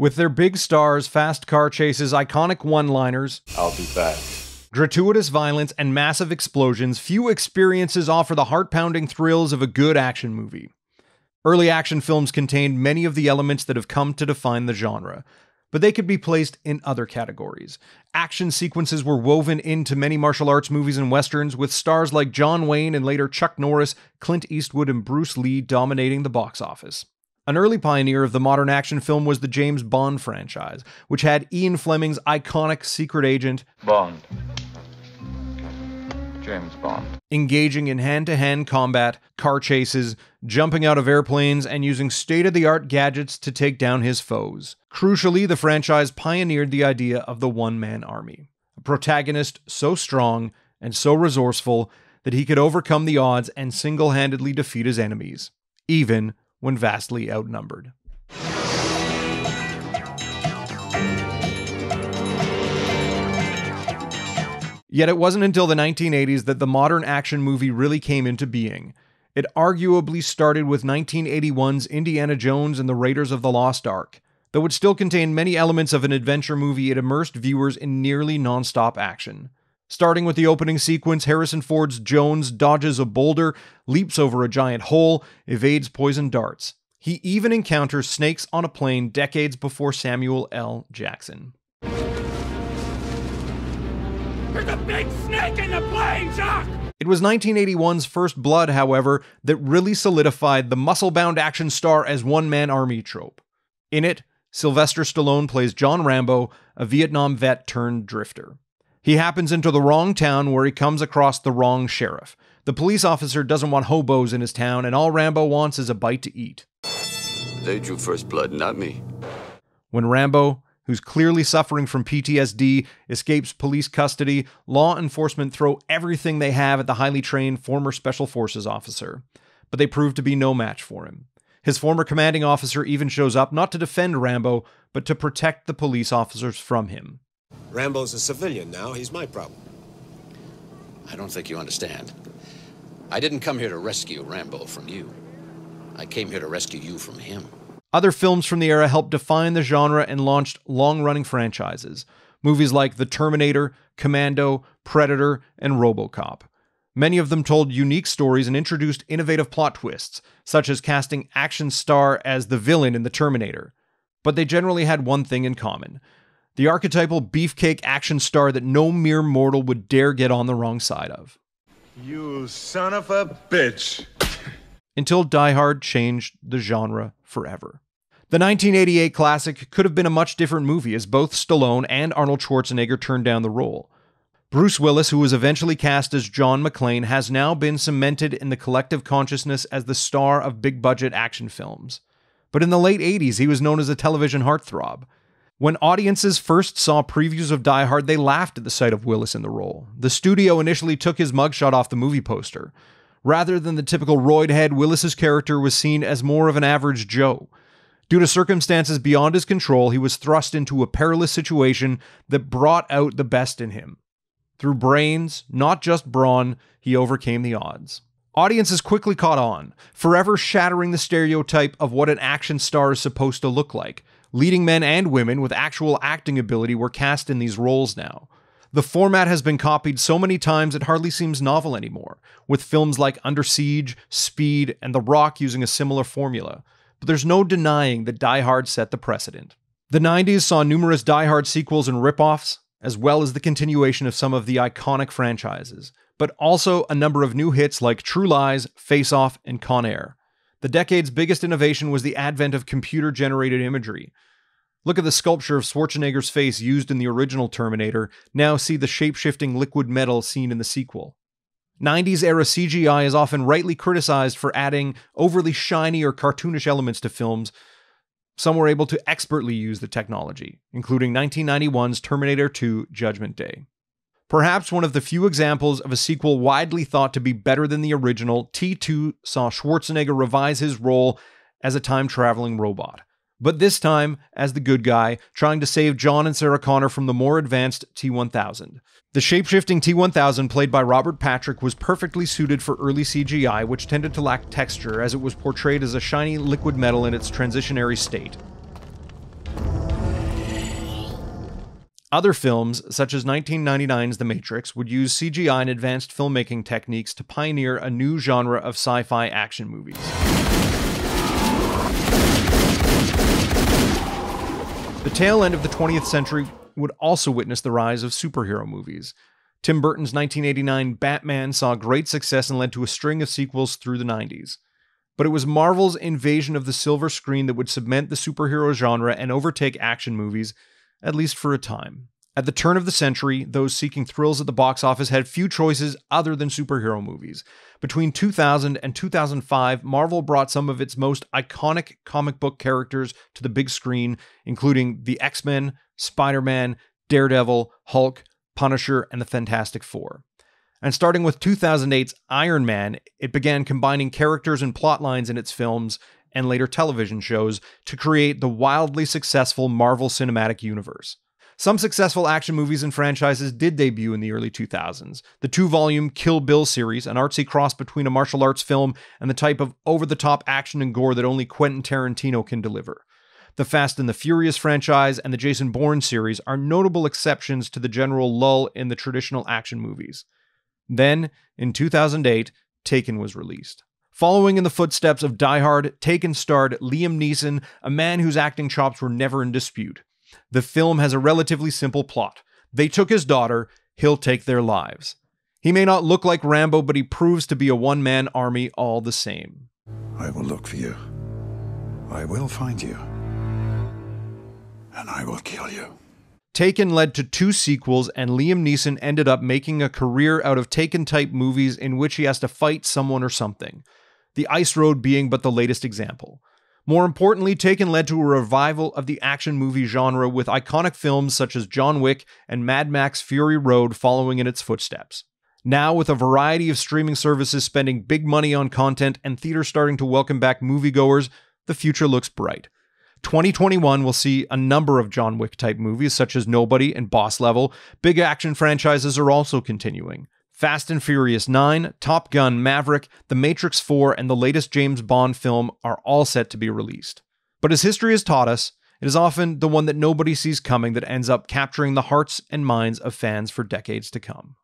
With their big stars, fast car chases, iconic one liners, I'll be back. gratuitous violence, and massive explosions, few experiences offer the heart pounding thrills of a good action movie. Early action films contained many of the elements that have come to define the genre, but they could be placed in other categories. Action sequences were woven into many martial arts movies and westerns, with stars like John Wayne and later Chuck Norris, Clint Eastwood, and Bruce Lee dominating the box office. An early pioneer of the modern action film was the James Bond franchise, which had Ian Fleming's iconic secret agent Bond. James Bond. engaging in hand to hand combat, car chases, jumping out of airplanes, and using state of the art gadgets to take down his foes. Crucially, the franchise pioneered the idea of the one man army. A protagonist so strong and so resourceful that he could overcome the odds and single handedly defeat his enemies, even when vastly outnumbered. Yet it wasn't until the 1980s that the modern action movie really came into being. It arguably started with 1981's Indiana Jones and the Raiders of the Lost Ark. Though it still contained many elements of an adventure movie, it immersed viewers in nearly nonstop action. Starting with the opening sequence, Harrison Ford's Jones dodges a boulder, leaps over a giant hole, evades poison darts. He even encounters snakes on a plane decades before Samuel L. Jackson. There's a big snake in the plane, Jock! It was 1981's First Blood, however, that really solidified the muscle bound action star as one man army trope. In it, Sylvester Stallone plays John Rambo, a Vietnam vet turned drifter. He happens into the wrong town where he comes across the wrong sheriff. The police officer doesn't want hobos in his town, and all Rambo wants is a bite to eat. They drew first blood, not me. When Rambo, who's clearly suffering from PTSD, escapes police custody, law enforcement throw everything they have at the highly trained former Special Forces officer. But they prove to be no match for him. His former commanding officer even shows up not to defend Rambo, but to protect the police officers from him. Rambo's a civilian now. He's my problem. I don't think you understand. I didn't come here to rescue Rambo from you. I came here to rescue you from him. Other films from the era helped define the genre and launched long running franchises. Movies like The Terminator, Commando, Predator, and Robocop. Many of them told unique stories and introduced innovative plot twists, such as casting action star as the villain in The Terminator. But they generally had one thing in common the archetypal beefcake action star that no mere mortal would dare get on the wrong side of. You son of a bitch. Until Die Hard changed the genre forever. The 1988 classic could have been a much different movie as both Stallone and Arnold Schwarzenegger turned down the role. Bruce Willis, who was eventually cast as John McClane, has now been cemented in the collective consciousness as the star of big budget action films. But in the late 80s, he was known as a television heartthrob. When audiences first saw previews of Die Hard, they laughed at the sight of Willis in the role. The studio initially took his mugshot off the movie poster. Rather than the typical roid head, Willis's character was seen as more of an average Joe. Due to circumstances beyond his control, he was thrust into a perilous situation that brought out the best in him. Through brains, not just brawn, he overcame the odds. Audiences quickly caught on, forever shattering the stereotype of what an action star is supposed to look like. Leading men and women with actual acting ability were cast in these roles now. The format has been copied so many times it hardly seems novel anymore, with films like Under Siege, Speed, and The Rock using a similar formula. But there's no denying that Die Hard set the precedent. The 90s saw numerous Die Hard sequels and ripoffs, as well as the continuation of some of the iconic franchises, but also a number of new hits like True Lies, Face Off, and Con Air. The decade's biggest innovation was the advent of computer generated imagery. Look at the sculpture of Schwarzenegger's face used in the original Terminator, now see the shape shifting liquid metal seen in the sequel. 90s era CGI is often rightly criticized for adding overly shiny or cartoonish elements to films. Some were able to expertly use the technology, including 1991's Terminator 2 Judgment Day. Perhaps one of the few examples of a sequel widely thought to be better than the original, T2 saw Schwarzenegger revise his role as a time traveling robot. But this time as the good guy, trying to save John and Sarah Connor from the more advanced T 1000. The shapeshifting T 1000, played by Robert Patrick, was perfectly suited for early CGI, which tended to lack texture as it was portrayed as a shiny liquid metal in its transitionary state. Other films, such as 1999's The Matrix, would use CGI and advanced filmmaking techniques to pioneer a new genre of sci fi action movies. The tail end of the 20th century would also witness the rise of superhero movies. Tim Burton's 1989 Batman saw great success and led to a string of sequels through the 90s. But it was Marvel's invasion of the silver screen that would cement the superhero genre and overtake action movies at least for a time. At the turn of the century, those seeking thrills at the box office had few choices other than superhero movies. Between 2000 and 2005, Marvel brought some of its most iconic comic book characters to the big screen, including the X Men, Spider Man, Daredevil, Hulk, Punisher, and the Fantastic Four. And starting with 2008's Iron Man, it began combining characters and plot lines in its films and later television shows to create the wildly successful Marvel Cinematic Universe. Some successful action movies and franchises did debut in the early 2000s. The two volume Kill Bill series, an artsy cross between a martial arts film and the type of over the top action and gore that only Quentin Tarantino can deliver. The Fast and the Furious franchise and the Jason Bourne series are notable exceptions to the general lull in the traditional action movies. Then, in 2008, Taken was released. Following in the footsteps of Die Hard, Taken starred Liam Neeson, a man whose acting chops were never in dispute. The film has a relatively simple plot. They took his daughter, he'll take their lives. He may not look like Rambo, but he proves to be a one man army all the same. I will look for you. I will find you. And I will kill you. Taken led to two sequels, and Liam Neeson ended up making a career out of Taken type movies in which he has to fight someone or something. The Ice Road being but the latest example. More importantly, Taken led to a revival of the action movie genre with iconic films such as John Wick and Mad Max Fury Road following in its footsteps. Now, with a variety of streaming services spending big money on content and theaters starting to welcome back moviegoers, the future looks bright. 2021 will see a number of John Wick type movies, such as Nobody and Boss Level. Big action franchises are also continuing. Fast and Furious 9, Top Gun Maverick, The Matrix 4, and the latest James Bond film are all set to be released. But as history has taught us, it is often the one that nobody sees coming that ends up capturing the hearts and minds of fans for decades to come.